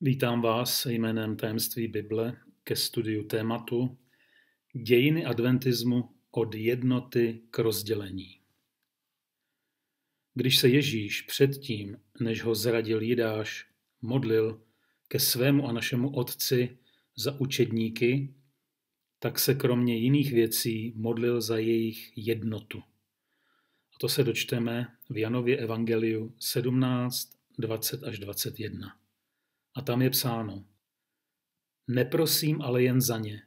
Vítám vás jménem Tajemství Bible ke studiu tématu Dějiny adventismu od jednoty k rozdělení. Když se Ježíš předtím, než ho zradil Jidáš, modlil ke svému a našemu Otci za učedníky, tak se kromě jiných věcí modlil za jejich jednotu. A to se dočteme v Janově Evangeliu 17, 20 až 21. A tam je psáno, neprosím ale jen za ně,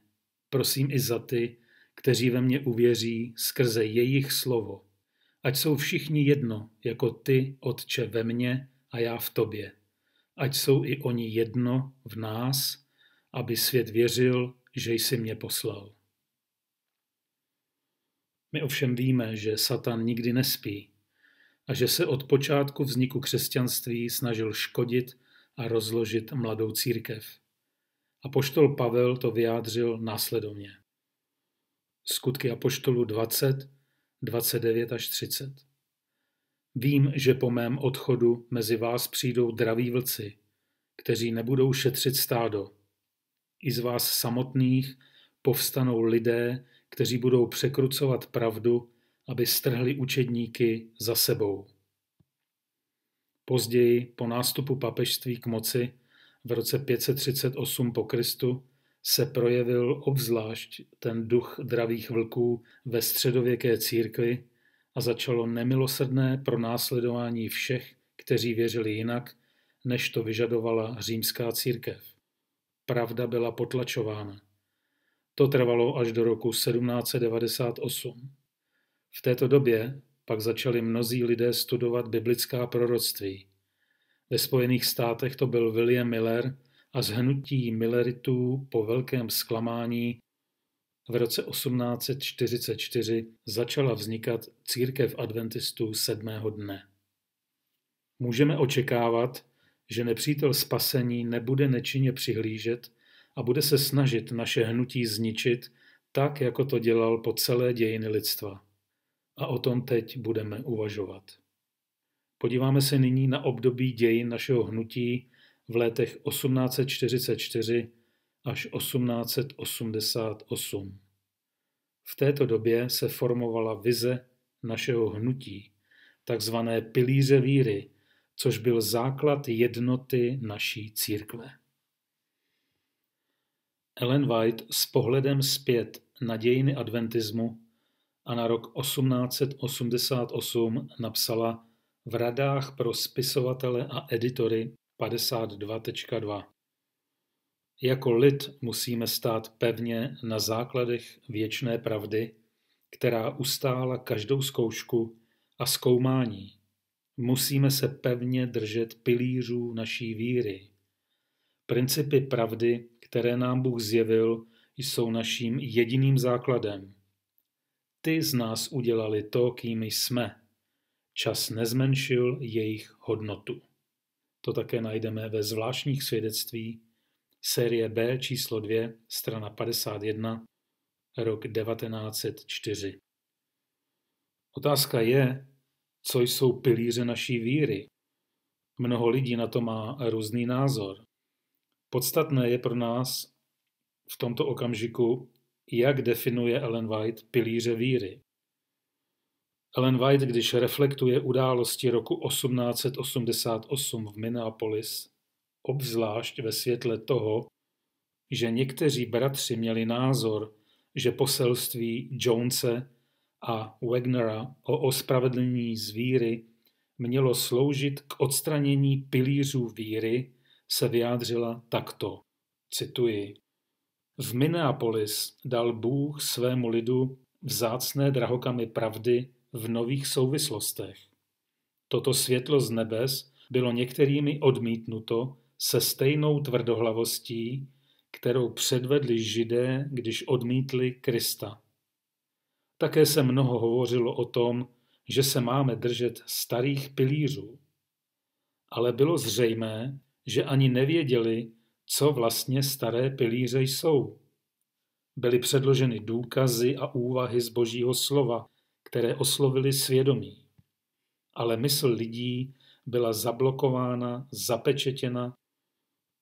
prosím i za ty, kteří ve mně uvěří skrze jejich slovo, ať jsou všichni jedno, jako ty, Otče, ve mně a já v tobě. Ať jsou i oni jedno v nás, aby svět věřil, že jsi mě poslal. My ovšem víme, že Satan nikdy nespí a že se od počátku vzniku křesťanství snažil škodit a rozložit mladou církev. A poštol Pavel to vyjádřil následovně. Skutky Apoštolu 20, 29 až 30. Vím, že po mém odchodu mezi vás přijdou draví vlci, kteří nebudou šetřit stádo. I z vás samotných povstanou lidé, kteří budou překrucovat pravdu, aby strhli učedníky za sebou. Později, po nástupu papežství k moci v roce 538 po Kristu, se projevil obzvlášť ten duch dravých vlků ve středověké církvi a začalo nemilosrdné pronásledování všech, kteří věřili jinak, než to vyžadovala římská církev. Pravda byla potlačována. To trvalo až do roku 1798. V této době pak začali mnozí lidé studovat biblická proroctví. Ve Spojených státech to byl William Miller a zhnutí Milleritů po velkém zklamání v roce 1844 začala vznikat církev adventistů sedmého dne. Můžeme očekávat, že nepřítel spasení nebude nečinně přihlížet a bude se snažit naše hnutí zničit tak, jako to dělal po celé dějiny lidstva. A o tom teď budeme uvažovat. Podíváme se nyní na období dějin našeho hnutí v letech 1844 až 1888. V této době se formovala vize našeho hnutí, takzvané pilíře víry, což byl základ jednoty naší církve. Ellen White s pohledem zpět na dějiny adventismu a na rok 1888 napsala v radách pro spisovatele a editory 52.2. Jako lid musíme stát pevně na základech věčné pravdy, která ustála každou zkoušku a zkoumání. Musíme se pevně držet pilířů naší víry. Principy pravdy, které nám Bůh zjevil, jsou naším jediným základem. Ty z nás udělali to, kým jsme. Čas nezmenšil jejich hodnotu. To také najdeme ve zvláštních svědectví série B číslo 2, strana 51, rok 1904. Otázka je, co jsou pilíře naší víry. Mnoho lidí na to má různý názor. Podstatné je pro nás v tomto okamžiku, jak definuje Ellen White pilíře víry. Ellen White, když reflektuje události roku 1888 v Minneapolis, obzvlášť ve světle toho, že někteří bratři měli názor, že poselství Jonese a Wagnera o ospravedlnění z víry mělo sloužit k odstranění pilířů víry, se vyjádřila takto. Cituji. V Minneapolis dal Bůh svému lidu vzácné drahokamy pravdy v nových souvislostech. Toto světlo z nebes bylo některými odmítnuto se stejnou tvrdohlavostí, kterou předvedli židé, když odmítli Krista. Také se mnoho hovořilo o tom, že se máme držet starých pilířů. Ale bylo zřejmé, že ani nevěděli, co vlastně staré pilíře jsou. Byly předloženy důkazy a úvahy z božího slova, které oslovily svědomí. Ale mysl lidí byla zablokována, zapečetěna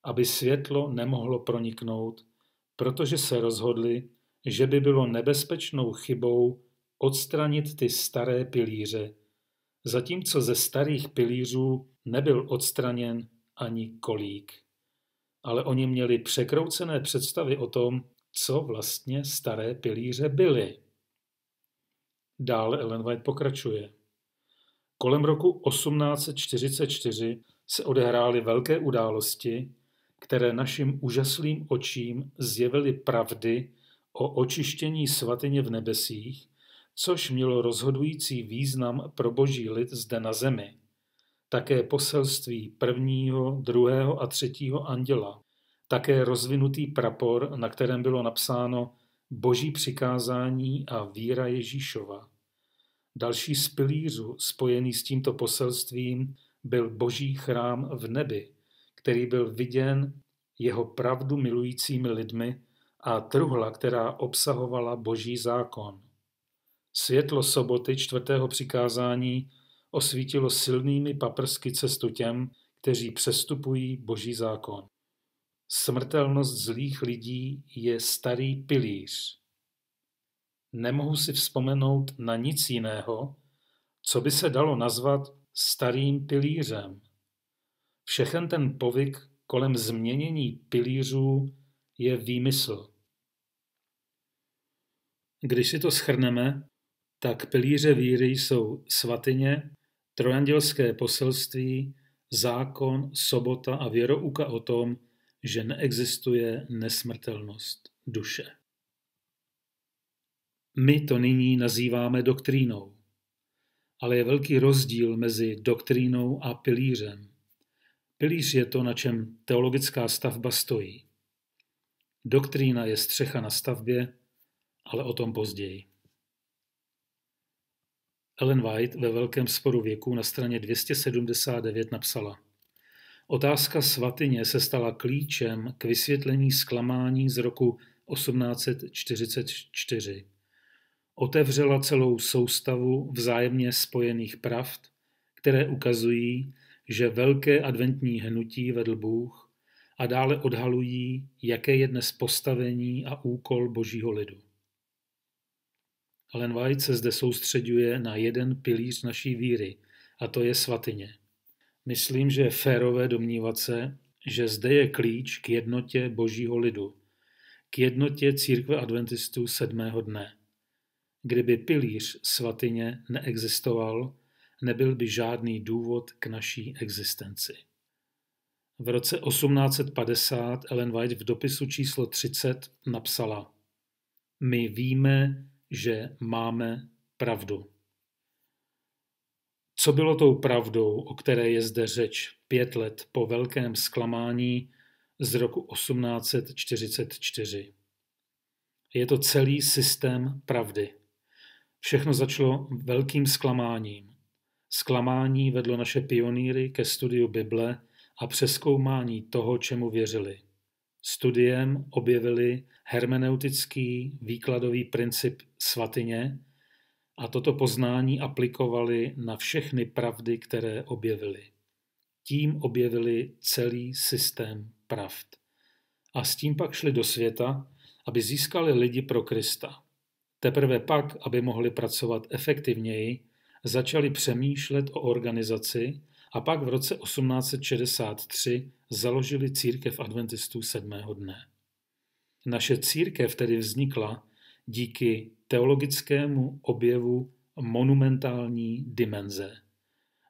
aby světlo nemohlo proniknout, protože se rozhodli, že by bylo nebezpečnou chybou odstranit ty staré pilíře, zatímco ze starých pilířů nebyl odstraněn ani kolík. Ale oni měli překroucené představy o tom, co vlastně staré pilíře byly. Dále Ellen White pokračuje. Kolem roku 1844 se odehrály velké události, které našim úžaslým očím zjevily pravdy o očištění svatyně v nebesích, což mělo rozhodující význam pro boží lid zde na zemi. Také poselství prvního, druhého a třetího anděla, také rozvinutý prapor, na kterém bylo napsáno Boží přikázání a víra Ježíšova. Další z pilířů spojený s tímto poselstvím byl boží chrám v nebi, který byl viděn jeho pravdu milujícími lidmi a truhla, která obsahovala boží zákon. Světlo soboty čtvrtého přikázání osvítilo silnými paprsky cestu těm, kteří přestupují boží zákon. Smrtelnost zlých lidí je starý pilíř. Nemohu si vzpomenout na nic jiného, co by se dalo nazvat starým pilířem. Všechen ten povyk kolem změnění pilířů je výmysl. Když si to schrneme, tak pilíře víry jsou svatyně, trojandělské poselství, zákon, sobota a věrouka o tom, že neexistuje nesmrtelnost duše. My to nyní nazýváme doktrínou, ale je velký rozdíl mezi doktrínou a pilířem. Pilíř je to, na čem teologická stavba stojí. Doktrína je střecha na stavbě, ale o tom později. Ellen White ve Velkém sporu věku na straně 279 napsala Otázka svatyně se stala klíčem k vysvětlení zklamání z roku 1844. Otevřela celou soustavu vzájemně spojených pravd, které ukazují, že velké adventní hnutí vedl Bůh a dále odhalují, jaké je dnes postavení a úkol božího lidu. Ellen White se zde soustředuje na jeden pilíř naší víry, a to je svatyně. Myslím, že je férové domnívat se, že zde je klíč k jednotě božího lidu, k jednotě církve adventistů sedmého dne. Kdyby pilíř svatyně neexistoval, nebyl by žádný důvod k naší existenci. V roce 1850 Ellen White v dopisu číslo 30 napsala My víme, že máme pravdu. Co bylo tou pravdou, o které je zde řeč pět let po velkém zklamání z roku 1844? Je to celý systém pravdy. Všechno začalo velkým zklamáním. Zklamání vedlo naše pionýry ke studiu Bible a přeskoumání toho, čemu věřili. Studiem objevili hermeneutický výkladový princip svatyně a toto poznání aplikovali na všechny pravdy, které objevili. Tím objevili celý systém pravd. A s tím pak šli do světa, aby získali lidi pro Krista. Teprve pak, aby mohli pracovat efektivněji, začali přemýšlet o organizaci a pak v roce 1863 založili církev adventistů sedmého dne. Naše církev tedy vznikla díky teologickému objevu monumentální dimenze.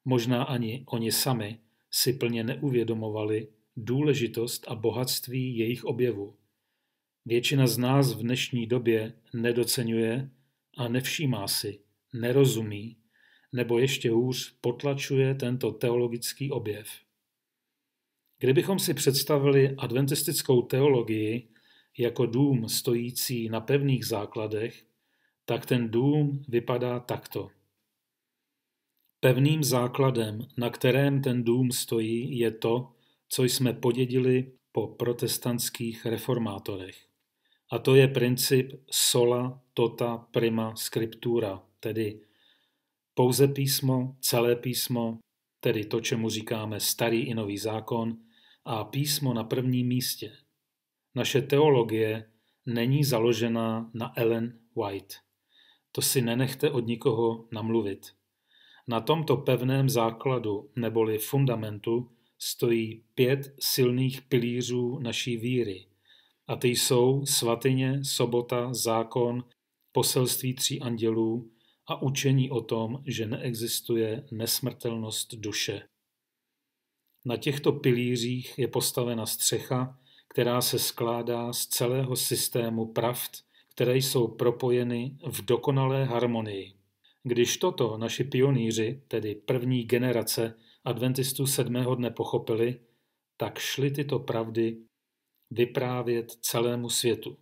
Možná ani oni sami si plně neuvědomovali důležitost a bohatství jejich objevu. Většina z nás v dnešní době nedocenuje a nevšímá si, nerozumí, nebo ještě hůř potlačuje tento teologický objev. Kdybychom si představili adventistickou teologii jako dům stojící na pevných základech, tak ten dům vypadá takto. Pevným základem, na kterém ten dům stojí, je to, co jsme podědili po protestantských reformátorech. A to je princip sola tota prima scriptura, tedy pouze písmo, celé písmo, tedy to, čemu říkáme starý i nový zákon, a písmo na prvním místě. Naše teologie není založená na Ellen White. To si nenechte od nikoho namluvit. Na tomto pevném základu neboli fundamentu stojí pět silných pilířů naší víry. A ty jsou svatyně, sobota, zákon, poselství tří andělů a učení o tom, že neexistuje nesmrtelnost duše. Na těchto pilířích je postavena střecha, která se skládá z celého systému pravd, které jsou propojeny v dokonalé harmonii. Když toto naši pionýři, tedy první generace adventistů sedmého dne pochopili, tak šli tyto pravdy vyprávět celému světu.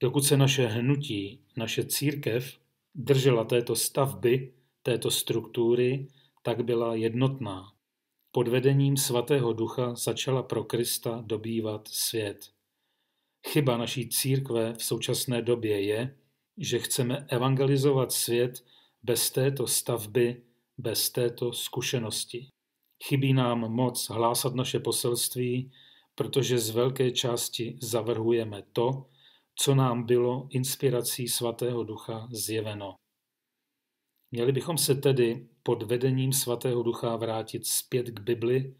Dokud se naše hnutí, naše církev držela této stavby, této struktury, tak byla jednotná. Pod vedením svatého ducha začala pro Krista dobývat svět. Chyba naší církve v současné době je, že chceme evangelizovat svět bez této stavby, bez této zkušenosti. Chybí nám moc hlásat naše poselství, protože z velké části zavrhujeme to, co nám bylo inspirací svatého ducha zjeveno. Měli bychom se tedy pod vedením svatého ducha vrátit zpět k Bibli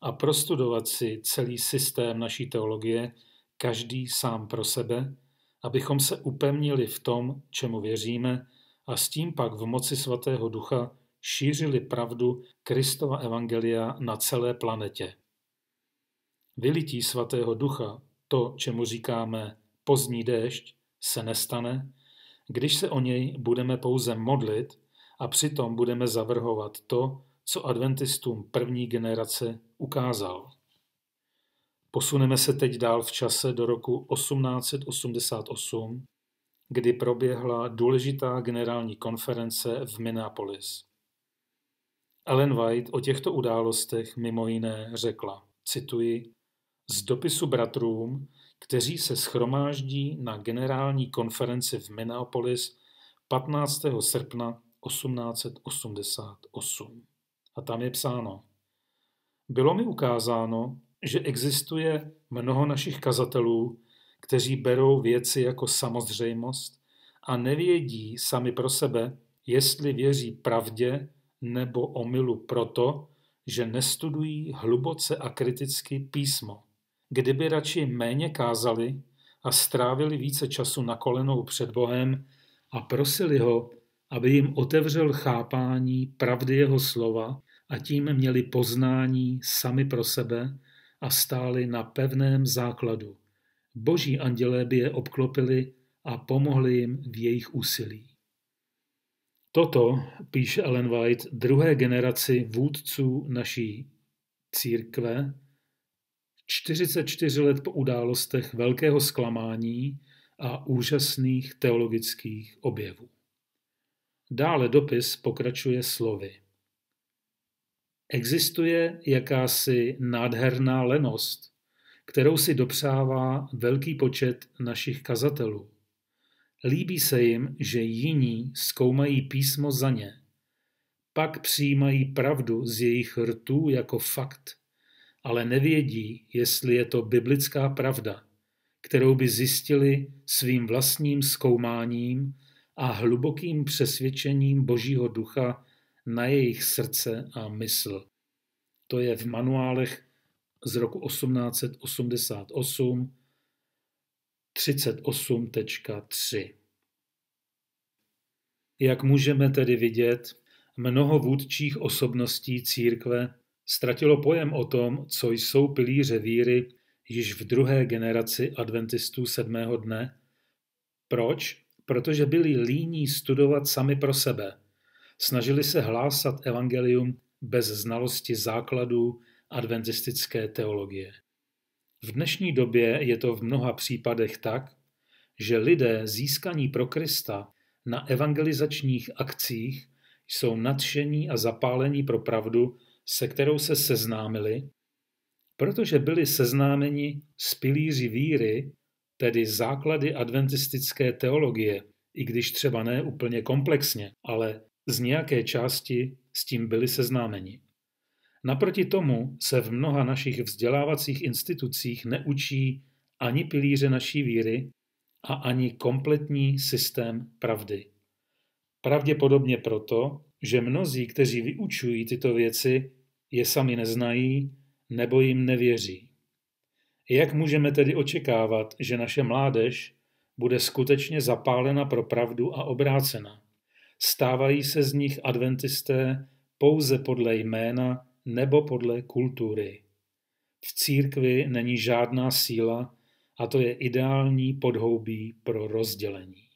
a prostudovat si celý systém naší teologie, každý sám pro sebe, abychom se upevnili v tom, čemu věříme, a s tím pak v moci svatého ducha šířili pravdu Kristova evangelia na celé planetě. Vylití svatého ducha, to, čemu říkáme pozdní déšť, se nestane, když se o něj budeme pouze modlit a přitom budeme zavrhovat to, co adventistům první generace ukázal. Posuneme se teď dál v čase do roku 1888, kdy proběhla důležitá generální konference v Minneapolis. Ellen White o těchto událostech mimo jiné řekla, cituji, z dopisu bratrům, kteří se schromáždí na generální konferenci v Minneapolis 15. srpna 1888. A tam je psáno. Bylo mi ukázáno, že existuje mnoho našich kazatelů, kteří berou věci jako samozřejmost a nevědí sami pro sebe, jestli věří pravdě nebo omylu proto, že nestudují hluboce a kriticky písmo. Kdyby radši méně kázali a strávili více času na kolenou před Bohem a prosili ho, aby jim otevřel chápání pravdy jeho slova a tím měli poznání sami pro sebe a stáli na pevném základu. Boží andělé by je obklopili a pomohli jim v jejich úsilí. Toto píše Ellen White druhé generaci vůdců naší církve 44 let po událostech velkého zklamání a úžasných teologických objevů. Dále dopis pokračuje slovy. Existuje jakási nádherná lenost, kterou si dopřává velký počet našich kazatelů. Líbí se jim, že jiní zkoumají písmo za ně. Pak přijímají pravdu z jejich rtů jako fakt, ale nevědí, jestli je to biblická pravda, kterou by zjistili svým vlastním zkoumáním a hlubokým přesvědčením Božího ducha na jejich srdce a mysl. To je v manuálech z roku 1888 38.3. Jak můžeme tedy vidět, mnoho vůdčích osobností církve ztratilo pojem o tom, co jsou pilíře víry již v druhé generaci adventistů sedmého dne. Proč? Protože byli líní studovat sami pro sebe. Snažili se hlásat evangelium bez znalosti základů adventistické teologie. V dnešní době je to v mnoha případech tak, že lidé získaní pro Krista na evangelizačních akcích jsou nadšení a zapálení pro pravdu, se kterou se seznámili, protože byli seznámeni s pilíři víry, tedy základy adventistické teologie, i když třeba ne úplně komplexně, ale z nějaké části s tím byli seznámeni. Naproti tomu se v mnoha našich vzdělávacích institucích neučí ani pilíře naší víry a ani kompletní systém pravdy. Pravděpodobně proto, že mnozí, kteří vyučují tyto věci, je sami neznají nebo jim nevěří. Jak můžeme tedy očekávat, že naše mládež bude skutečně zapálena pro pravdu a obrácena? Stávají se z nich adventisté pouze podle jména nebo podle kultury. V církvi není žádná síla a to je ideální podhoubí pro rozdělení.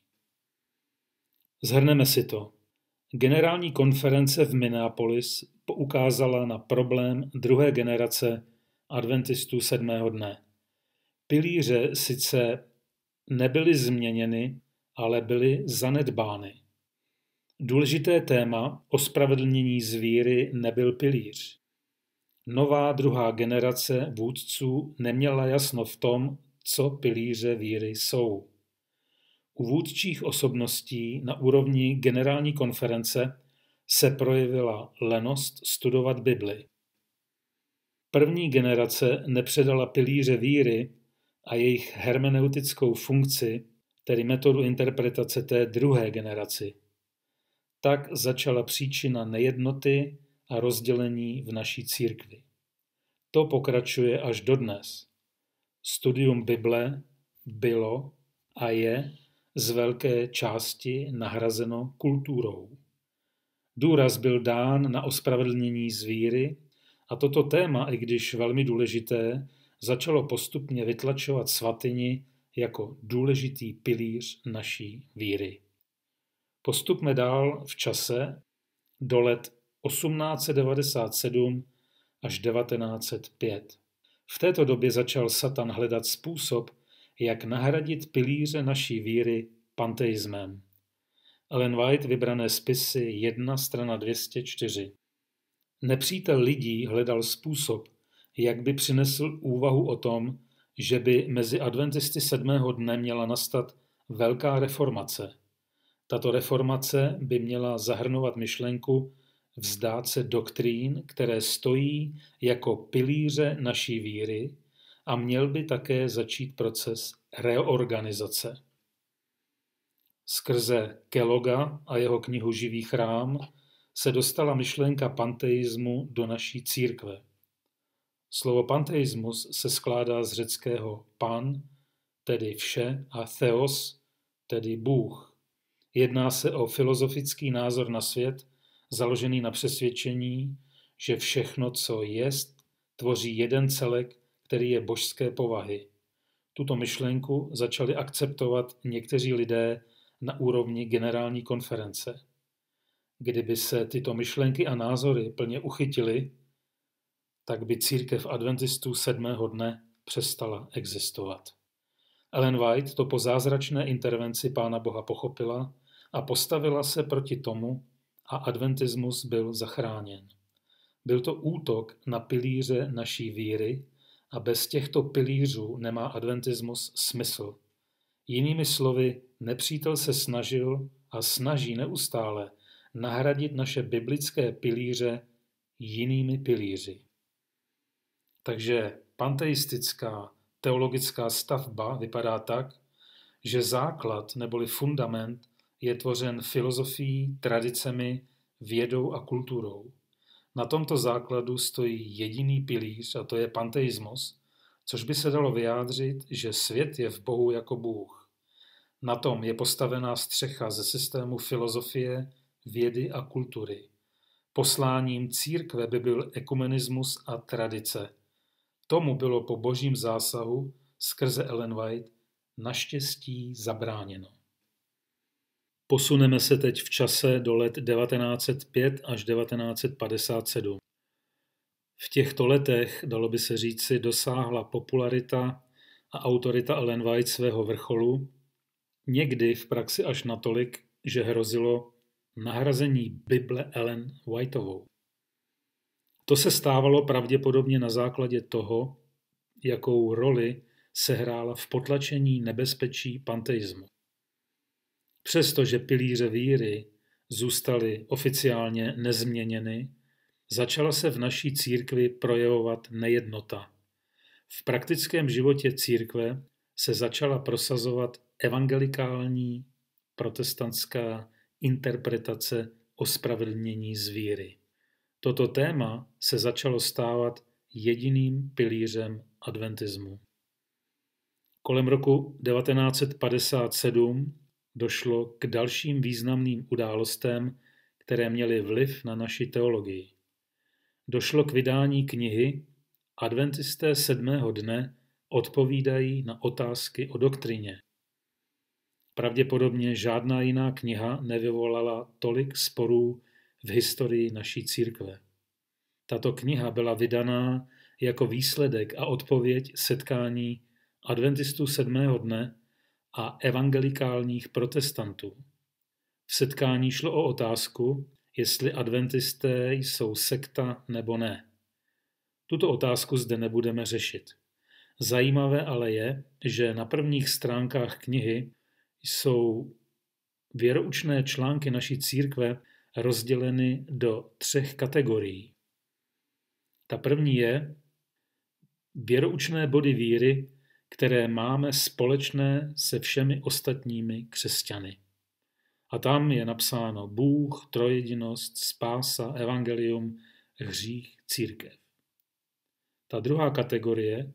Zhrneme si to. Generální konference v Minneapolis poukázala na problém druhé generace adventistů sedmého dne. Pilíře sice nebyly změněny, ale byly zanedbány. Důležité téma ospravedlnění zvíry nebyl pilíř. Nová druhá generace vůdců neměla jasno v tom, co pilíře víry jsou. U vůdčích osobností na úrovni generální konference se projevila lenost studovat Bibli. První generace nepředala pilíře víry a jejich hermeneutickou funkci, tedy metodu interpretace té druhé generaci. Tak začala příčina nejednoty a rozdělení v naší církvi. To pokračuje až dodnes. Studium Bible bylo a je z velké části nahrazeno kulturou. Důraz byl dán na ospravedlnění zvíry a toto téma, i když velmi důležité, začalo postupně vytlačovat svatyni jako důležitý pilíř naší víry. Postupme dál v čase do let 1897 až 1905. V této době začal Satan hledat způsob, jak nahradit pilíře naší víry panteismem. Ellen White vybrané spisy 1 strana 204. Nepřítel lidí hledal způsob, jak by přinesl úvahu o tom, že by mezi adventisty sedmého dne měla nastat velká reformace. Tato reformace by měla zahrnovat myšlenku vzdát se doktrín, které stojí jako pilíře naší víry a měl by také začít proces reorganizace. Skrze Keloga a jeho knihu Živý chrám se dostala myšlenka panteismu do naší církve. Slovo panteismus se skládá z řeckého pan, tedy vše, a theos, tedy Bůh. Jedná se o filozofický názor na svět, založený na přesvědčení, že všechno, co jest, tvoří jeden celek, který je božské povahy. Tuto myšlenku začali akceptovat někteří lidé na úrovni generální konference. Kdyby se tyto myšlenky a názory plně uchytily, tak by církev adventistů sedmého dne přestala existovat. Ellen White to po zázračné intervenci Pána Boha pochopila a postavila se proti tomu a adventismus byl zachráněn. Byl to útok na pilíře naší víry a bez těchto pilířů nemá adventismus smysl. Jinými slovy, nepřítel se snažil a snaží neustále nahradit naše biblické pilíře jinými pilíři. Takže panteistická teologická stavba vypadá tak, že základ neboli fundament je tvořen filozofií, tradicemi, vědou a kulturou. Na tomto základu stojí jediný pilíř a to je panteismus, což by se dalo vyjádřit, že svět je v Bohu jako Bůh. Na tom je postavená střecha ze systému filozofie, vědy a kultury. Posláním církve by byl ekumenismus a tradice. Tomu bylo po božím zásahu skrze Ellen White naštěstí zabráněno. Posuneme se teď v čase do let 1905 až 1957. V těchto letech, dalo by se říci, dosáhla popularita a autorita Ellen White svého vrcholu, někdy v praxi až natolik, že hrozilo nahrazení Bible Ellen Whiteovou. To se stávalo pravděpodobně na základě toho, jakou roli sehrála v potlačení nebezpečí panteismu. Přestože pilíře víry zůstaly oficiálně nezměněny, začala se v naší církvi projevovat nejednota. V praktickém životě církve se začala prosazovat evangelikální protestantská interpretace ospravedlnění z víry. Toto téma se začalo stávat jediným pilířem adventismu. Kolem roku 1957 došlo k dalším významným událostem, které měly vliv na naši teologii. Došlo k vydání knihy Adventisté sedmého dne odpovídají na otázky o doktrině. Pravděpodobně žádná jiná kniha nevyvolala tolik sporů v historii naší církve. Tato kniha byla vydaná jako výsledek a odpověď setkání adventistů sedmého dne a evangelikálních protestantů. V setkání šlo o otázku, jestli adventisté jsou sekta nebo ne. Tuto otázku zde nebudeme řešit. Zajímavé ale je, že na prvních stránkách knihy jsou věroučné články naší církve rozděleny do třech kategorií. Ta první je věroučné body víry, které máme společné se všemi ostatními křesťany. A tam je napsáno Bůh, trojedinost, spása, evangelium, hřích, církev. Ta druhá kategorie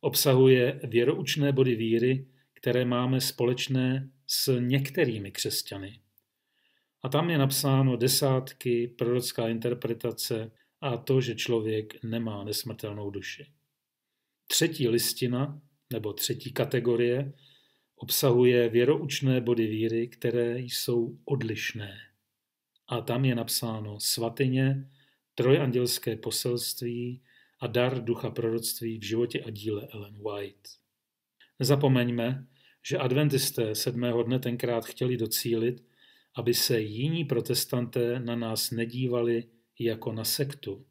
obsahuje věroučné body víry, které máme společné s některými křesťany. A tam je napsáno desátky, prorocká interpretace a to, že člověk nemá nesmrtelnou duši. Třetí listina, nebo třetí kategorie, obsahuje věroučné body víry, které jsou odlišné. A tam je napsáno svatyně, trojandělské poselství a dar ducha proroctví v životě a díle Ellen White. Nezapomeňme, že adventisté sedmého dne tenkrát chtěli docílit, aby se jiní protestanté na nás nedívali jako na sektu,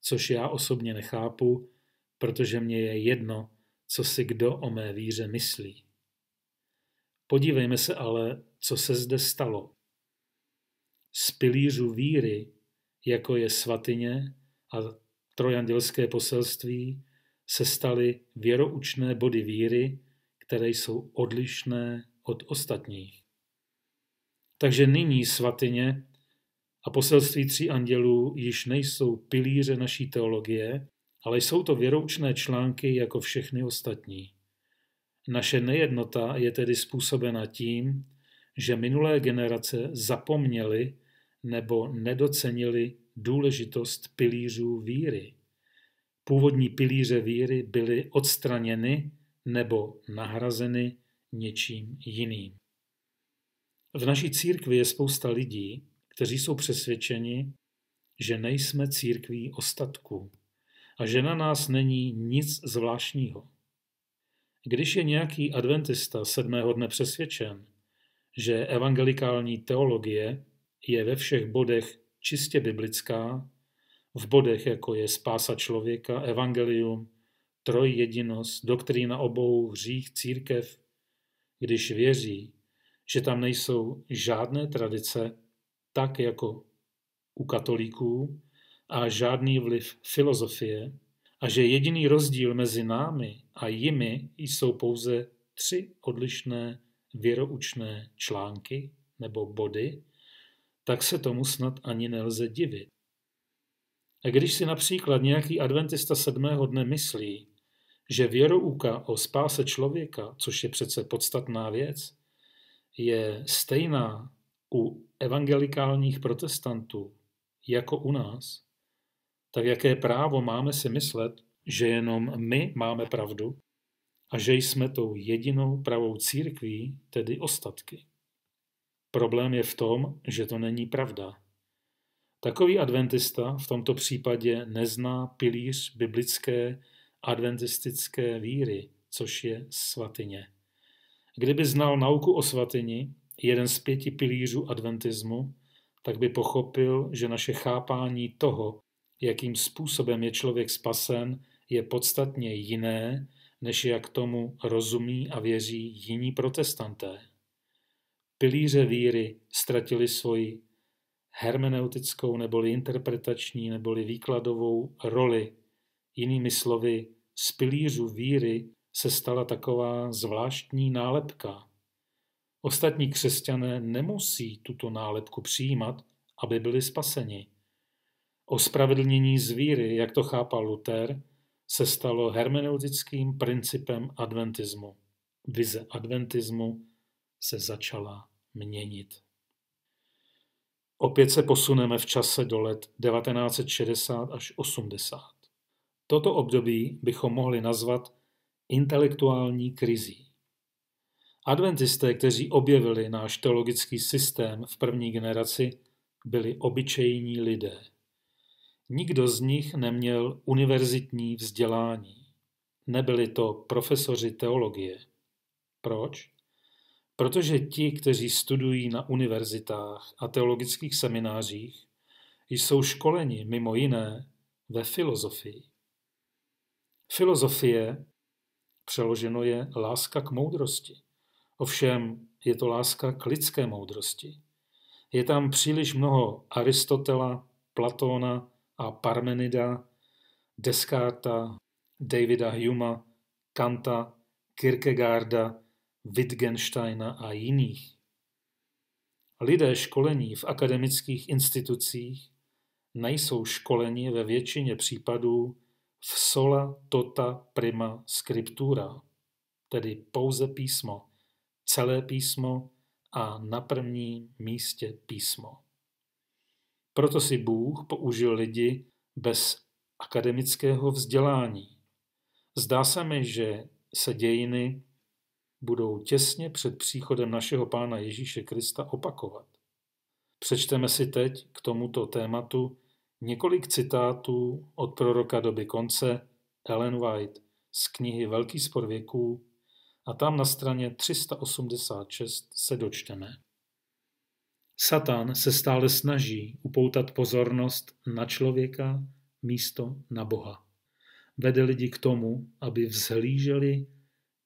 což já osobně nechápu, protože mě je jedno, co si kdo o mé víře myslí. Podívejme se ale, co se zde stalo. Z pilířů víry, jako je svatyně a trojandělské poselství, se staly věroučné body víry, které jsou odlišné od ostatních. Takže nyní svatyně a poselství tří andělů již nejsou pilíře naší teologie, ale jsou to věroučné články jako všechny ostatní. Naše nejednota je tedy způsobena tím, že minulé generace zapomněly nebo nedocenili důležitost pilířů víry. Původní pilíře víry byly odstraněny nebo nahrazeny něčím jiným. V naší církvi je spousta lidí, kteří jsou přesvědčeni, že nejsme církví ostatků a že na nás není nic zvláštního. Když je nějaký adventista sedmého dne přesvědčen, že evangelikální teologie je ve všech bodech čistě biblická, v bodech jako je spása člověka, evangelium, trojjedinost, doktrína obou, hřích, církev, když věří, že tam nejsou žádné tradice, tak jako u katolíků, a žádný vliv filozofie, a že jediný rozdíl mezi námi a jimi jsou pouze tři odlišné věroučné články nebo body, tak se tomu snad ani nelze divit. A když si například nějaký adventista sedmého dne myslí, že věrouka o spáse člověka, což je přece podstatná věc, je stejná u evangelikálních protestantů jako u nás, tak jaké právo máme si myslet, že jenom my máme pravdu a že jsme tou jedinou pravou církví, tedy ostatky. Problém je v tom, že to není pravda. Takový adventista v tomto případě nezná pilíř biblické adventistické víry, což je svatyně. Kdyby znal nauku o svatyni, jeden z pěti pilířů adventismu, tak by pochopil, že naše chápání toho, jakým způsobem je člověk spasen, je podstatně jiné, než jak tomu rozumí a věří jiní protestanté. Pilíře víry ztratili svoji hermeneutickou neboli interpretační neboli výkladovou roli. Jinými slovy, z pilířů víry se stala taková zvláštní nálepka. Ostatní křesťané nemusí tuto nálepku přijímat, aby byli spaseni. Ospravedlnění z víry, jak to chápal Luther, se stalo hermeneutickým principem adventismu. Vize adventismu se začala měnit. Opět se posuneme v čase do let 1960 až 80. Toto období bychom mohli nazvat intelektuální krizí. Adventisté, kteří objevili náš teologický systém v první generaci, byli obyčejní lidé. Nikdo z nich neměl univerzitní vzdělání. Nebyli to profesoři teologie. Proč? Protože ti, kteří studují na univerzitách a teologických seminářích, jsou školeni mimo jiné ve filozofii. Filozofie přeloženo je láska k moudrosti. Ovšem je to láska k lidské moudrosti. Je tam příliš mnoho Aristotela, Platóna a Parmenida, Descarta, Davida Huma, Kanta, Kierkegaarda, Wittgensteina a jiných. Lidé školení v akademických institucích nejsou školeni ve většině případů v sola tota prima scriptura, tedy pouze písmo, celé písmo a na prvním místě písmo. Proto si Bůh použil lidi bez akademického vzdělání. Zdá se mi, že se dějiny budou těsně před příchodem našeho Pána Ježíše Krista opakovat. Přečteme si teď k tomuto tématu několik citátů od proroka doby konce Ellen White z knihy Velký spor věků a tam na straně 386 se dočteme. Satan se stále snaží upoutat pozornost na člověka místo na Boha. Vede lidi k tomu, aby vzhlíželi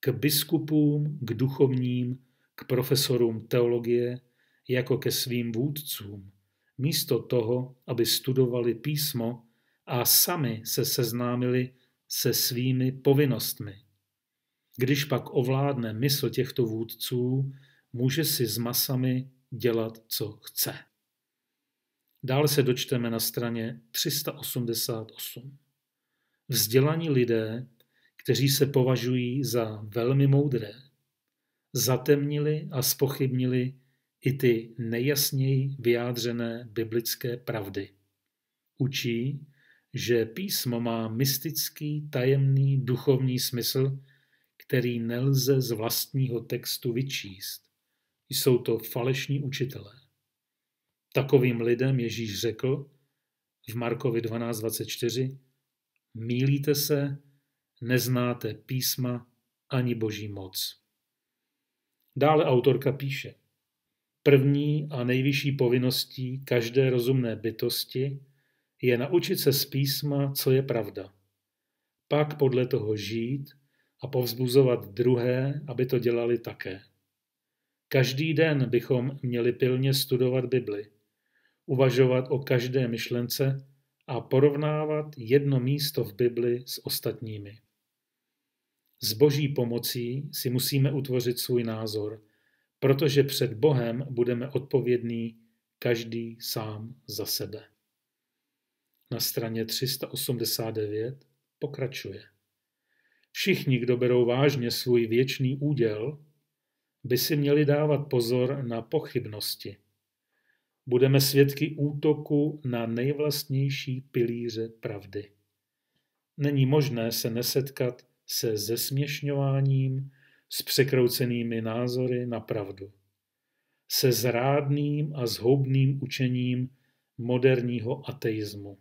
k biskupům, k duchovním, k profesorům teologie jako ke svým vůdcům, místo toho, aby studovali písmo a sami se seznámili se svými povinnostmi. Když pak ovládne mysl těchto vůdců, může si s masami dělat, co chce. Dále se dočteme na straně 388. Vzdělaní lidé, kteří se považují za velmi moudré, zatemnili a spochybnili i ty nejjasněji vyjádřené biblické pravdy. Učí, že písmo má mystický, tajemný, duchovní smysl, který nelze z vlastního textu vyčíst. Jsou to falešní učitelé. Takovým lidem Ježíš řekl v Markovi 12.24 Mílíte se, neznáte písma ani boží moc. Dále autorka píše První a nejvyšší povinností každé rozumné bytosti je naučit se z písma, co je pravda. Pak podle toho žít a povzbuzovat druhé, aby to dělali také. Každý den bychom měli pilně studovat Bibli, uvažovat o každé myšlence a porovnávat jedno místo v Bibli s ostatními. S boží pomocí si musíme utvořit svůj názor, protože před Bohem budeme odpovědní každý sám za sebe. Na straně 389 pokračuje. Všichni, kdo berou vážně svůj věčný úděl, by si měli dávat pozor na pochybnosti. Budeme svědky útoku na nejvlastnější pilíře pravdy. Není možné se nesetkat se zesměšňováním, s překroucenými názory na pravdu, se zrádným a zhoubným učením moderního ateismu.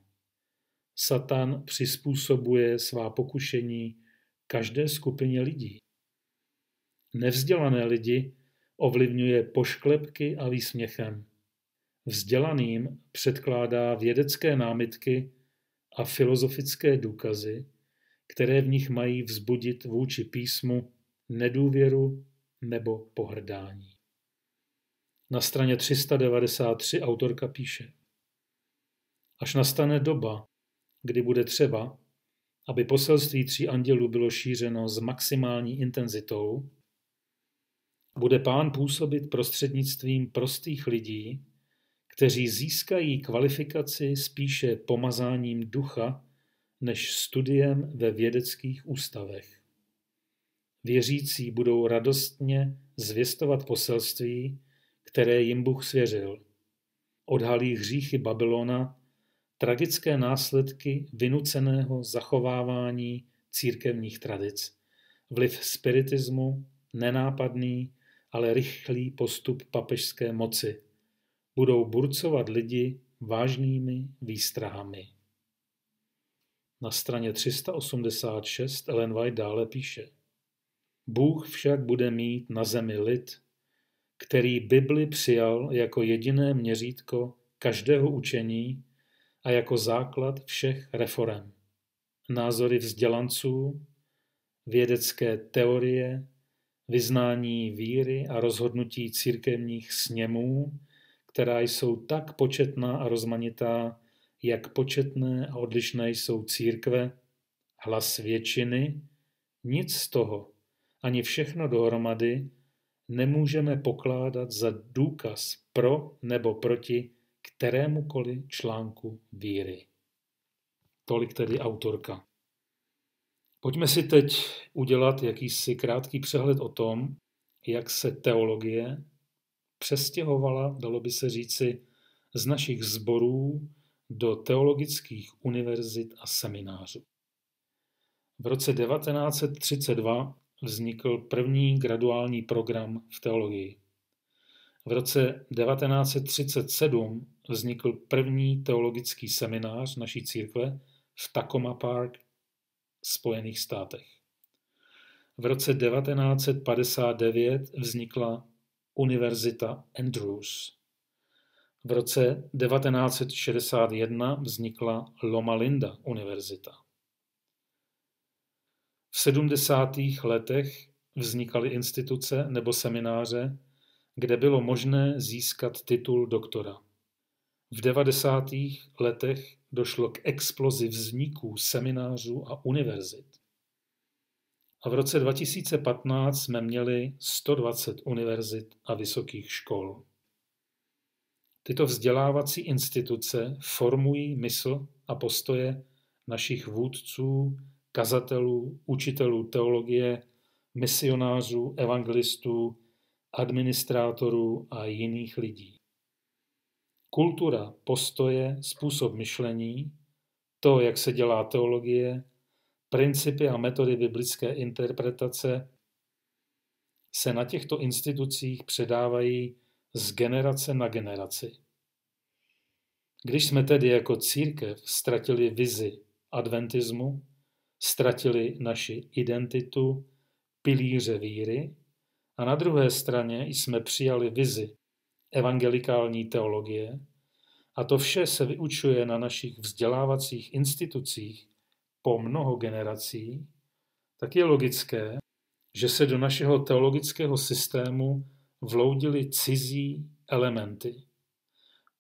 Satan přizpůsobuje svá pokušení každé skupině lidí. Nevzdělané lidi ovlivňuje pošklepky a výsměchem. Vzdělaným předkládá vědecké námitky a filozofické důkazy, které v nich mají vzbudit vůči písmu nedůvěru nebo pohrdání. Na straně 393 autorka píše Až nastane doba, kdy bude třeba, aby poselství tří andělů bylo šířeno s maximální intenzitou, bude pán působit prostřednictvím prostých lidí, kteří získají kvalifikaci spíše pomazáním ducha než studiem ve vědeckých ústavech. Věřící budou radostně zvěstovat poselství, které jim Bůh svěřil. Odhalí hříchy Babylona, tragické následky vynuceného zachovávání církevních tradic, vliv spiritismu, nenápadný, ale rychlý postup papežské moci. Budou burcovat lidi vážnými výstrahami. Na straně 386 Ellen White dále píše. Bůh však bude mít na zemi lid, který Bibli přijal jako jediné měřítko každého učení a jako základ všech reform. Názory vzdělanců, vědecké teorie, vyznání víry a rozhodnutí církevních sněmů, která jsou tak početná a rozmanitá, jak početné a odlišné jsou církve, hlas většiny, nic z toho, ani všechno dohromady, nemůžeme pokládat za důkaz pro nebo proti kterémukoliv článku víry. Tolik tedy autorka. Pojďme si teď udělat jakýsi krátký přehled o tom, jak se teologie přestěhovala, dalo by se říci, z našich zborů do teologických univerzit a seminářů. V roce 1932 vznikl první graduální program v teologii. V roce 1937 vznikl první teologický seminář naší církve v Tacoma Park, Spojených státech. V roce 1959 vznikla Univerzita Andrews. V roce 1961 vznikla Loma Linda univerzita. V 70. letech vznikaly instituce nebo semináře, kde bylo možné získat titul doktora. V 90. letech došlo k explozi vzniků seminářů a univerzit. A v roce 2015 jsme měli 120 univerzit a vysokých škol. Tyto vzdělávací instituce formují mysl a postoje našich vůdců, kazatelů, učitelů teologie, misionářů, evangelistů, administrátorů a jiných lidí. Kultura, postoje, způsob myšlení, to, jak se dělá teologie, principy a metody biblické interpretace se na těchto institucích předávají z generace na generaci. Když jsme tedy jako církev ztratili vizi adventismu, ztratili naši identitu, pilíře víry, a na druhé straně jsme přijali vizi evangelikální teologie, a to vše se vyučuje na našich vzdělávacích institucích po mnoho generací, tak je logické, že se do našeho teologického systému vloudily cizí elementy.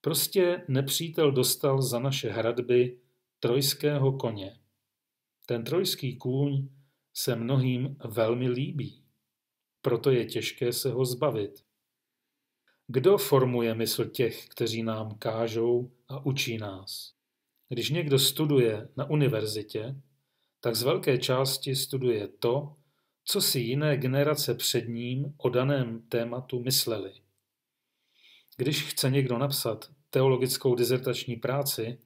Prostě nepřítel dostal za naše hradby trojského koně. Ten trojský kůň se mnohým velmi líbí, proto je těžké se ho zbavit. Kdo formuje mysl těch, kteří nám kážou a učí nás? Když někdo studuje na univerzitě, tak z velké části studuje to, co si jiné generace před ním o daném tématu mysleli. Když chce někdo napsat teologickou dizertační práci,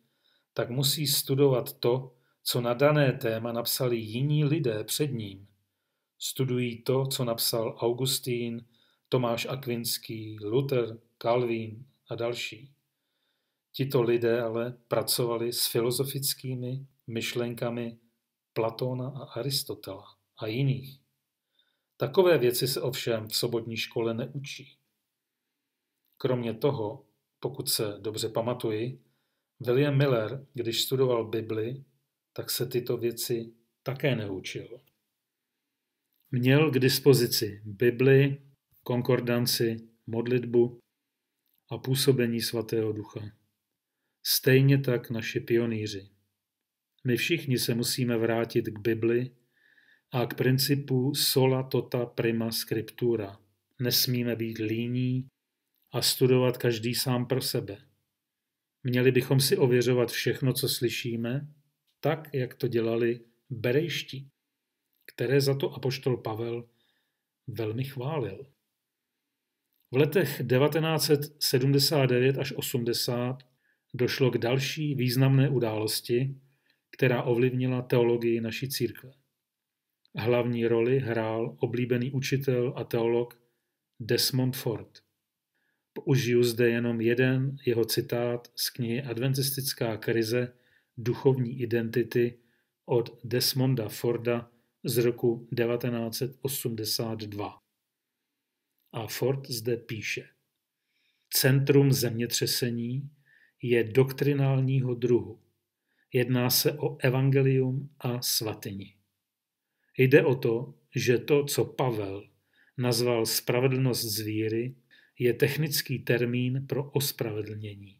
tak musí studovat to, co na dané téma napsali jiní lidé před ním. Studují to, co napsal Augustín, Tomáš Akvinský, Luther, Calvin a další. Tito lidé ale pracovali s filozofickými myšlenkami Platóna a Aristotela a jiných. Takové věci se ovšem v sobotní škole neučí. Kromě toho, pokud se dobře pamatuji, William Miller, když studoval Bibli, tak se tyto věci také neučil. Měl k dispozici Bibli, konkordanci, modlitbu a působení svatého ducha. Stejně tak naši pionýři. My všichni se musíme vrátit k Bibli a k principu sola tota prima scriptura. Nesmíme být líní a studovat každý sám pro sebe. Měli bychom si ověřovat všechno, co slyšíme, tak, jak to dělali berejští, které za to apoštol Pavel velmi chválil. V letech 1979 až 80 došlo k další významné události, která ovlivnila teologii naší církve. Hlavní roli hrál oblíbený učitel a teolog Desmond Ford. Použiju zde jenom jeden jeho citát z knihy Adventistická krize duchovní identity od Desmonda Forda z roku 1982. A Ford zde píše. Centrum zemětřesení je doktrinálního druhu. Jedná se o evangelium a svatyni. Jde o to, že to, co Pavel nazval spravedlnost z víry, je technický termín pro ospravedlnění.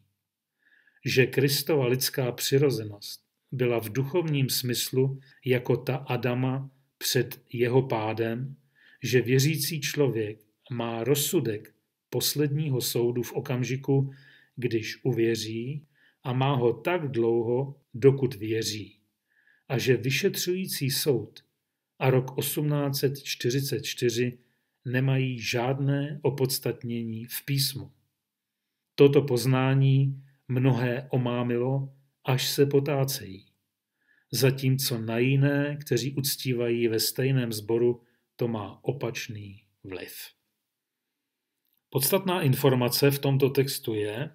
Že Kristova lidská přirozenost byla v duchovním smyslu jako ta Adama před jeho pádem, že věřící člověk má rozsudek posledního soudu v okamžiku, když uvěří a má ho tak dlouho, dokud věří. A že vyšetřující soud a rok 1844 nemají žádné opodstatnění v písmu. Toto poznání mnohé omámilo, až se potácejí. Zatímco na jiné, kteří uctívají ve stejném sboru, to má opačný vliv. Podstatná informace v tomto textu je,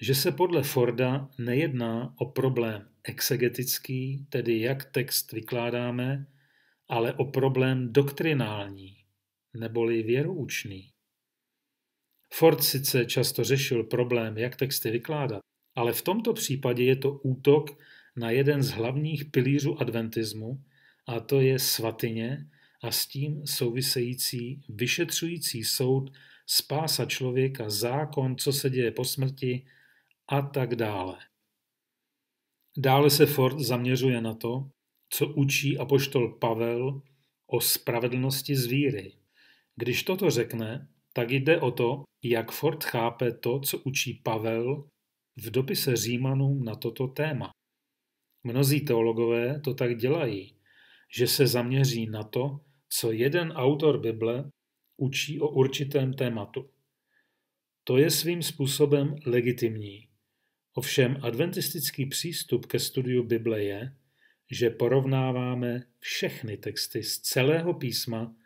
že se podle Forda nejedná o problém exegetický, tedy jak text vykládáme, ale o problém doktrinální, neboli věroučný. Ford sice často řešil problém, jak texty vykládat, ale v tomto případě je to útok na jeden z hlavních pilířů adventismu, a to je svatyně a s tím související vyšetřující soud spása člověka, zákon, co se děje po smrti a tak dále. Dále se Ford zaměřuje na to, co učí apoštol Pavel o spravedlnosti z víry. Když toto řekne, tak jde o to, jak Ford chápe to, co učí Pavel v dopise Římanům na toto téma. Mnozí teologové to tak dělají, že se zaměří na to, co jeden autor Bible učí o určitém tématu. To je svým způsobem legitimní. Ovšem adventistický přístup ke studiu Bible je, že porovnáváme všechny texty z celého písma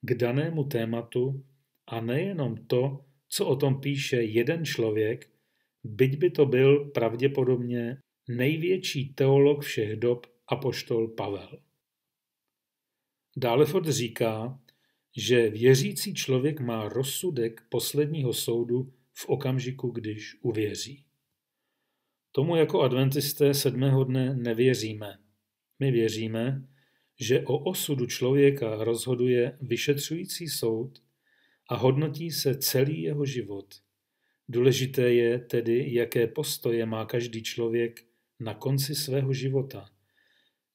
k danému tématu a nejenom to, co o tom píše jeden člověk, byť by to byl pravděpodobně největší teolog všech dob apoštol Pavel. Dále Ford říká, že věřící člověk má rozsudek posledního soudu v okamžiku, když uvěří. Tomu jako adventisté sedmého dne nevěříme. My věříme, že o osudu člověka rozhoduje vyšetřující soud a hodnotí se celý jeho život. Důležité je tedy, jaké postoje má každý člověk na konci svého života,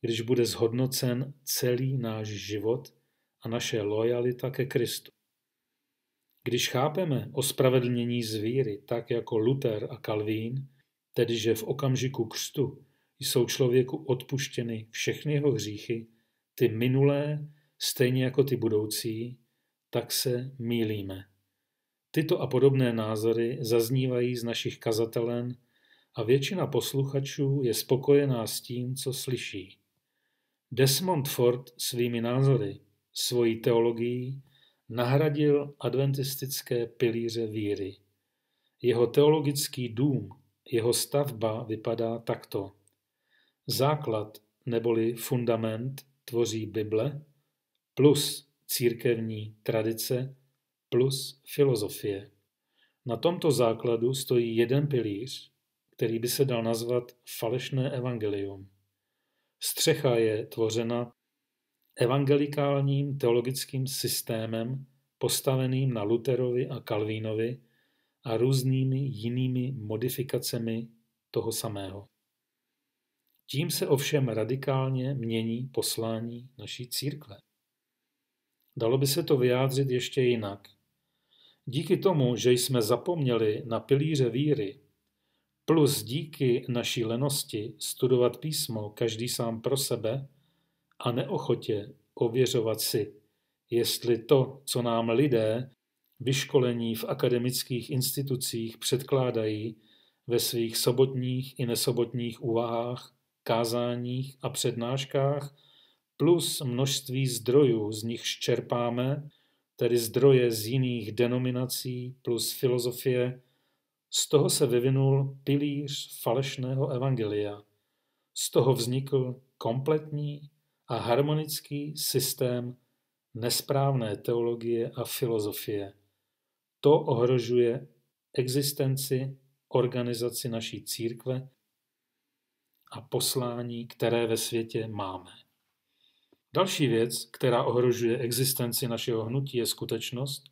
když bude zhodnocen celý náš život a naše lojalita ke Kristu. Když chápeme ospravedlnění z víry, tak jako Luther a Kalvín, tedy že v okamžiku křtu jsou člověku odpuštěny všechny jeho hříchy, ty minulé, stejně jako ty budoucí, tak se mílíme. Tyto a podobné názory zaznívají z našich kazatelen a většina posluchačů je spokojená s tím, co slyší. Desmond Ford svými názory, svojí teologií, nahradil adventistické pilíře víry. Jeho teologický dům, jeho stavba vypadá takto. Základ neboli fundament tvoří Bible plus církevní tradice plus filozofie. Na tomto základu stojí jeden pilíř, který by se dal nazvat falešné evangelium. Střecha je tvořena evangelikálním teologickým systémem postaveným na Luterovi a Kalvínovi a různými jinými modifikacemi toho samého. Tím se ovšem radikálně mění poslání naší církve. Dalo by se to vyjádřit ještě jinak. Díky tomu, že jsme zapomněli na pilíře víry, plus díky naší lenosti studovat písmo každý sám pro sebe a neochotě ověřovat si, jestli to, co nám lidé vyškolení v akademických institucích předkládají ve svých sobotních i nesobotních úvahách, kázáních a přednáškách, plus množství zdrojů, z nich čerpáme, tedy zdroje z jiných denominací plus filozofie, z toho se vyvinul pilíř falešného evangelia. Z toho vznikl kompletní a harmonický systém nesprávné teologie a filozofie. To ohrožuje existenci, organizaci naší církve a poslání, které ve světě máme. Další věc, která ohrožuje existenci našeho hnutí, je skutečnost,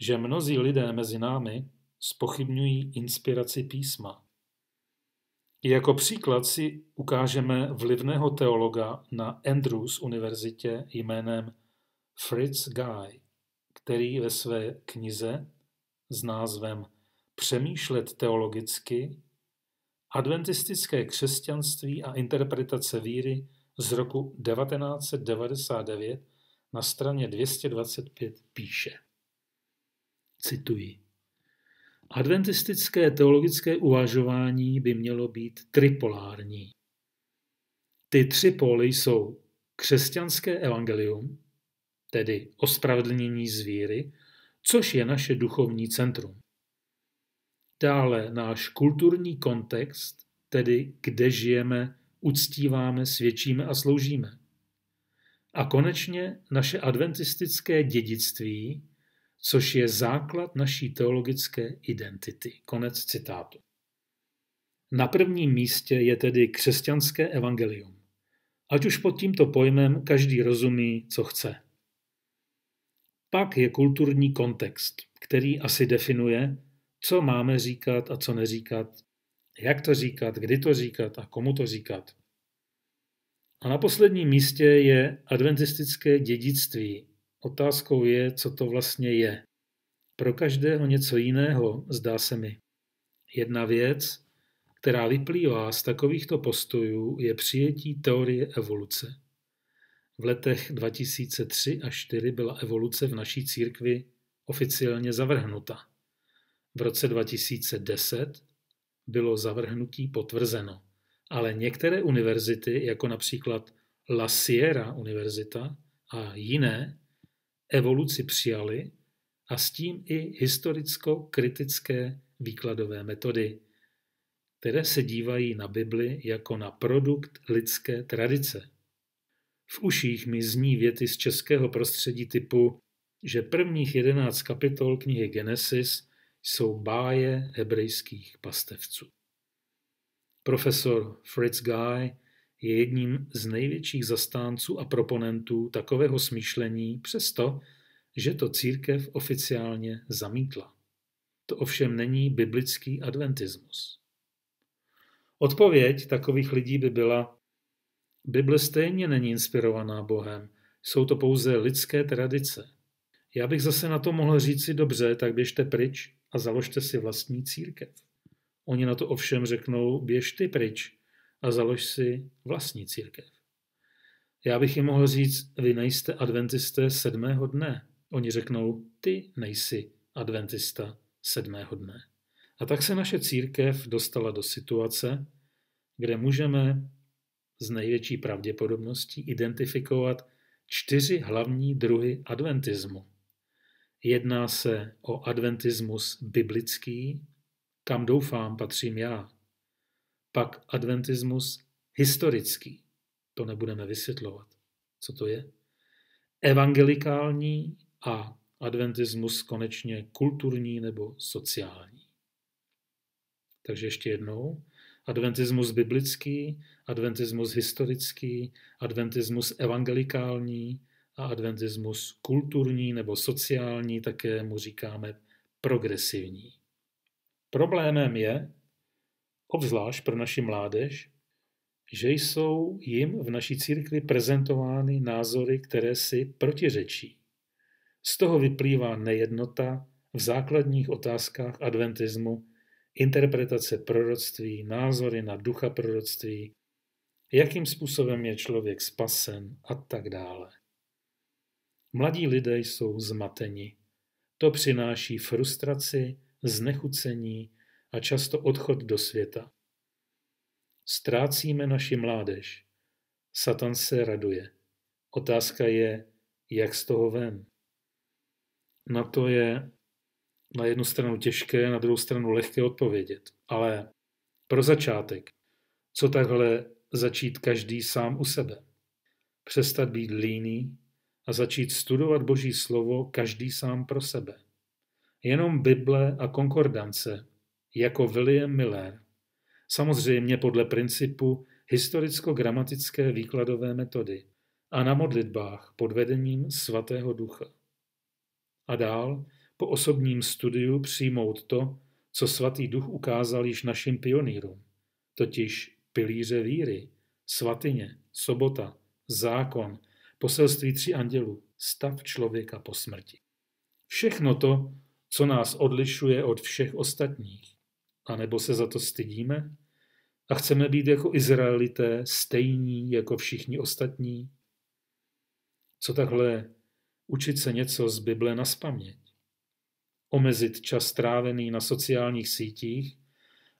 že mnozí lidé mezi námi spochybňují inspiraci písma. Jako příklad si ukážeme vlivného teologa na Andrews univerzitě jménem Fritz Guy, který ve své knize s názvem Přemýšlet teologicky Adventistické křesťanství a interpretace víry z roku 1999 na straně 225 píše. Cituji. Adventistické teologické uvažování by mělo být tripolární. Ty tři póly jsou křesťanské evangelium, tedy ospravedlnění z víry, což je naše duchovní centrum. Dále náš kulturní kontext, tedy kde žijeme, uctíváme, svědčíme a sloužíme. A konečně naše adventistické dědictví, což je základ naší teologické identity. Konec citátu. Na prvním místě je tedy křesťanské evangelium. Ať už pod tímto pojmem každý rozumí, co chce. Pak je kulturní kontext, který asi definuje, co máme říkat a co neříkat, jak to říkat, kdy to říkat a komu to říkat. A na posledním místě je adventistické dědictví. Otázkou je, co to vlastně je. Pro každého něco jiného, zdá se mi. Jedna věc, která vyplývá z takovýchto postojů, je přijetí teorie evoluce. V letech 2003 a 2004 byla evoluce v naší církvi oficiálně zavrhnuta. V roce 2010 bylo zavrhnutí potvrzeno, ale některé univerzity, jako například La Sierra univerzita a jiné, evoluci přijali a s tím i historicko-kritické výkladové metody, které se dívají na Bibli jako na produkt lidské tradice. V uších mi zní věty z českého prostředí typu, že prvních jedenáct kapitol knihy Genesis jsou báje hebrejských pastevců. Profesor Fritz Guy je jedním z největších zastánců a proponentů takového smýšlení, přesto, že to církev oficiálně zamítla. To ovšem není biblický adventismus. Odpověď takových lidí by byla, Bible stejně není inspirovaná Bohem, jsou to pouze lidské tradice. Já bych zase na to mohl říci dobře, tak běžte pryč a založte si vlastní církev. Oni na to ovšem řeknou, běž ty pryč a založ si vlastní církev. Já bych jim mohl říct, vy nejste adventisté sedmého dne. Oni řeknou, ty nejsi adventista sedmého dne. A tak se naše církev dostala do situace, kde můžeme z největší pravděpodobností identifikovat čtyři hlavní druhy adventismu. Jedná se o adventismus biblický, kam doufám patřím já. Pak adventismus historický, to nebudeme vysvětlovat, co to je. Evangelikální a adventismus konečně kulturní nebo sociální. Takže ještě jednou. Adventismus biblický, adventismus historický, adventismus evangelikální a adventismus kulturní nebo sociální, také mu říkáme progresivní. Problémem je obzvlášť pro naši mládež, že jsou jim v naší církvi prezentovány názory, které si protiřečí. Z toho vyplývá nejednota v základních otázkách adventismu, interpretace proroctví, názory na ducha proroctví, jakým způsobem je člověk spasen a tak dále. Mladí lidé jsou zmateni. To přináší frustraci, znechucení a často odchod do světa. Ztrácíme naši mládež. Satan se raduje. Otázka je, jak z toho ven. Na to je na jednu stranu těžké, na druhou stranu lehké odpovědět. Ale pro začátek, co takhle začít každý sám u sebe? Přestat být líný a začít studovat Boží slovo každý sám pro sebe. Jenom Bible a konkordance, jako William Miller. Samozřejmě podle principu historicko-gramatické výkladové metody a na modlitbách pod vedením svatého ducha. A dál po osobním studiu přijmout to, co svatý duch ukázal již našim pionýrům, totiž pilíře víry, svatyně, sobota, zákon, poselství tří andělů, stav člověka po smrti. Všechno to, co nás odlišuje od všech ostatních. A nebo se za to stydíme? A chceme být jako Izraelité stejní jako všichni ostatní? Co takhle učit se něco z Bible na spaměť? Omezit čas strávený na sociálních sítích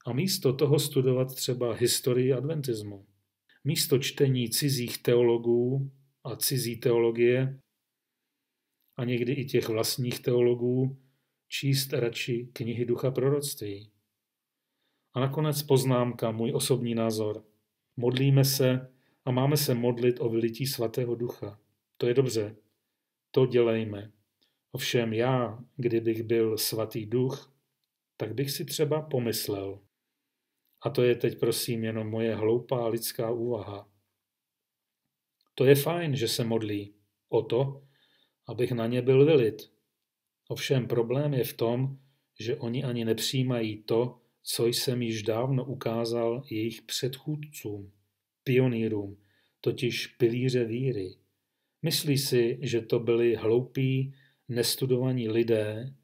a místo toho studovat třeba historii adventismu. Místo čtení cizích teologů a cizí teologie a někdy i těch vlastních teologů číst radši knihy ducha proroctví. A nakonec poznámka, můj osobní názor. Modlíme se a máme se modlit o vylití svatého ducha. To je dobře. To dělejme. Ovšem já, kdybych byl svatý duch, tak bych si třeba pomyslel. A to je teď prosím jenom moje hloupá lidská úvaha. To je fajn, že se modlí o to, abych na ně byl vylit. Ovšem problém je v tom, že oni ani nepřijímají to, co jsem již dávno ukázal jejich předchůdcům, pionýrům, totiž pilíře víry. Myslí si, že to byli hloupí, nestudovaní lidé,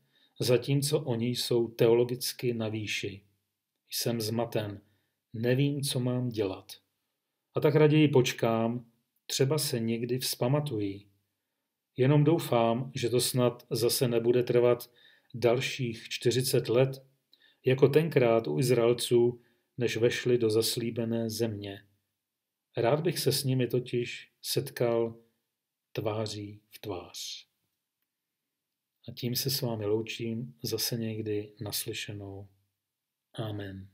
zatímco oni jsou teologicky na výši. Jsem zmaten, nevím, co mám dělat. A tak raději počkám, třeba se někdy vzpamatují. Jenom doufám, že to snad zase nebude trvat dalších 40 let, jako tenkrát u Izraelců, než vešli do zaslíbené země. Rád bych se s nimi totiž setkal tváří v tvář. A tím se s vámi loučím zase někdy naslyšenou. Amen.